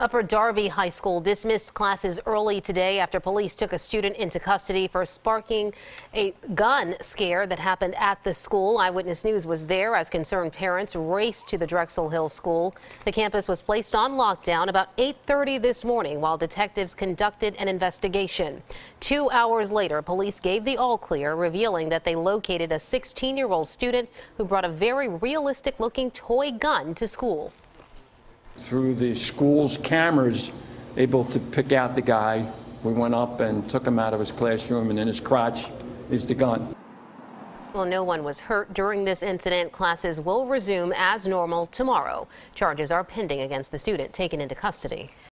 Upper Darby High School dismissed classes early today after police took a student into custody for sparking a gun scare that happened at the school. Eyewitness News was there as concerned parents raced to the Drexel Hill School. The campus was placed on lockdown about 8.30 this morning while detectives conducted an investigation. Two hours later, police gave the all clear, revealing that they located a 16-year-old student who brought a very realistic looking toy gun to school through the school's cameras, able to pick out the guy. We went up and took him out of his classroom, and in his crotch is the gun. Well, no one was hurt during this incident. Classes will resume as normal tomorrow. Charges are pending against the student taken into custody.